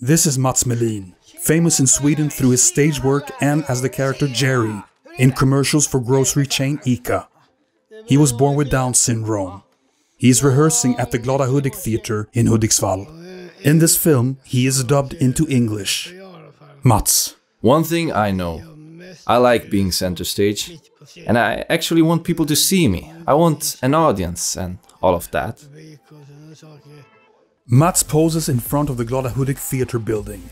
This is Mats Melin, famous in Sweden through his stage work and as the character Jerry in commercials for grocery chain ICA. He was born with Down syndrome. He is rehearsing at the Glada Hudik Theatre in Hudiksvall. In this film, he is dubbed into English. Mats. One thing I know I like being center stage, and I actually want people to see me. I want an audience and all of that. Mats poses in front of the Glada Hudik Theatre building.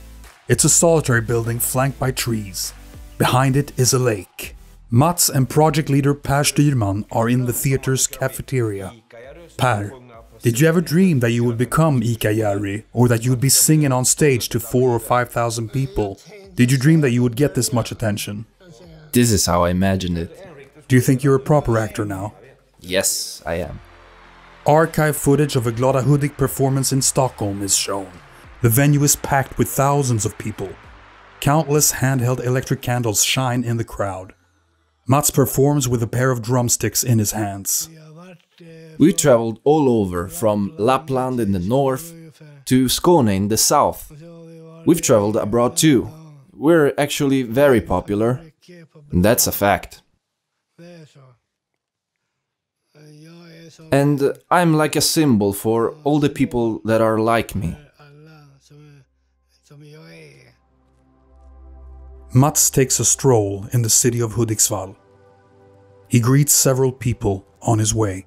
It's a solitary building flanked by trees. Behind it is a lake. Mats and project leader Per Styrman are in the theatre's cafeteria. Per, did you ever dream that you would become ICA Jerry or that you would be singing on stage to four or five thousand people? Did you dream that you would get this much attention? This is how I imagined it. Do you think you're a proper actor now? Yes, I am. Archive footage of a Glada Hudik performance in Stockholm is shown. The venue is packed with thousands of people. Countless handheld electric candles shine in the crowd. Mats performs with a pair of drumsticks in his hands. We traveled all over, from Lapland in the north to Skåne in the south. We've traveled abroad too. We're actually very popular. That's a fact. And I'm like a symbol for all the people that are like me. Mats takes a stroll in the city of Hudiksvall. He greets several people on his way.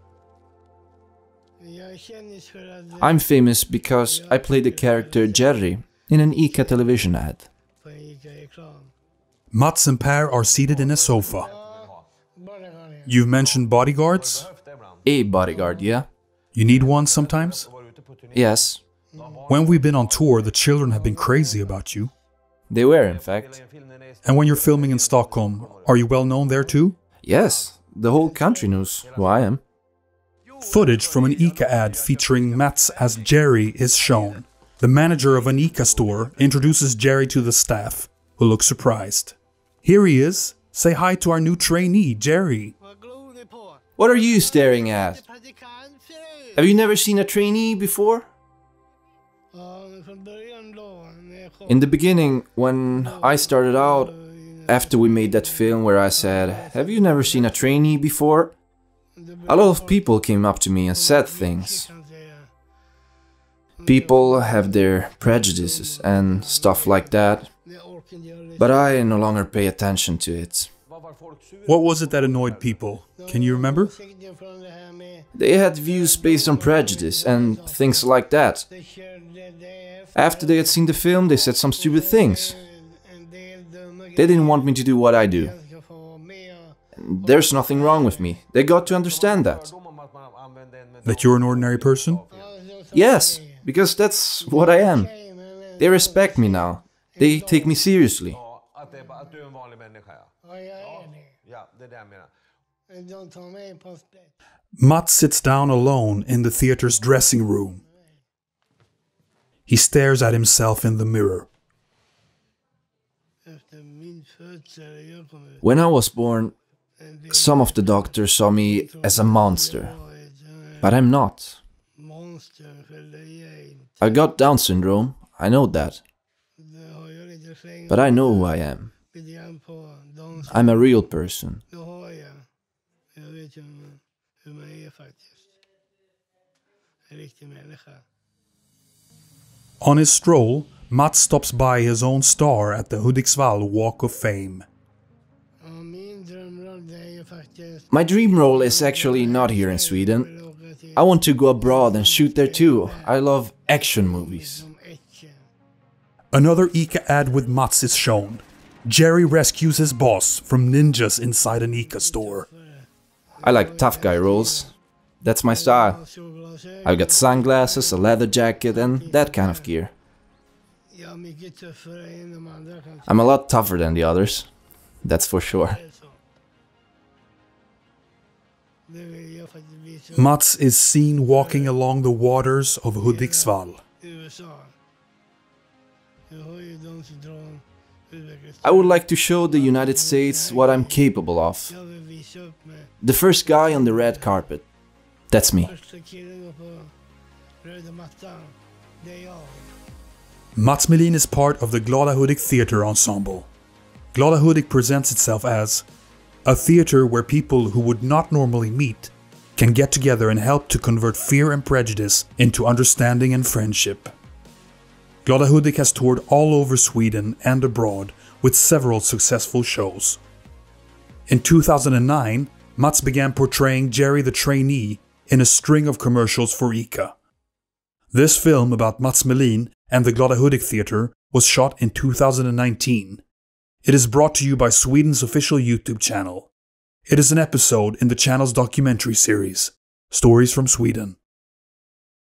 I'm famous because I played the character Jerry in an ICA television ad. Mats and Per are seated in a sofa. You've mentioned bodyguards? A bodyguard, yeah? You need one sometimes? Yes, When we've been on tour, the children have been crazy about you. they were in fact. And when you're filming in Stockholm, are you well known there too? Yes, the whole country knows who I am. Footage from an ICA ad featuring Mats as Jerry is shown. The manager of an ICA store introduces Jerry to the staff, who look surprised. Here he is. Say hi to our new trainee, Jerry. What are you staring at? Have you never seen a trainee before? In the beginning, when I started out, after we made that film where I said, Have you never seen a trainee before? A lot of people came up to me and said things. People have their prejudices and stuff like that, but I no longer pay attention to it. What was it that annoyed people? Can you remember? They had views based on prejudice and things like that. After they had seen the film, they said some stupid things. They didn't want me to do what I do. There's nothing wrong with me. They got to understand that. That you're an ordinary person? Yes, because that's what I am. They respect me now. They take me seriously. Att, det, att du är en vanlig människa, ja. Ja, det är det jag menar. Mats sits down alone in the theater's dressing room. He stares at himself in the mirror. When I was born, some of the doctors saw me as a monster. But I'm not. I got Down syndrome, I know that. But I know who I am. I'm a real person. On his stroll, Mats stops by his own star at the Hudiksvall Walk of Fame. My dream role is actually not here in Sweden. I want to go abroad and shoot there too. I love action movies. Another ICA ad with Mats is shown. Jerry rescues his boss from ninjas inside an ICA store. I like tough guy roles. That's my style. I've got sunglasses, a leather jacket, and that kind of gear. I'm a lot tougher than the others. That's for sure. Mats is seen walking along the waters of Hudiksvall. I would like to show the United States what I'm capable of. The first guy on the red carpet. That's me. Mats Melin is part of the Glada Hudik Theatre Ensemble. Glada Hudik presents itself as a theatre where people who would not normally meet can get together and help to convert fear and prejudice into understanding and friendship. Glada Hudik has toured all over Sweden and abroad with several successful shows. In 2009, Mats began portraying Jerry the trainee in a string of commercials for ICA. This film about Mats Melin and the Glada Hudik Theatre was shot in 2019. It is brought to you by Sweden's official YouTube channel. It is an episode in the channel's documentary series, Stories from Sweden.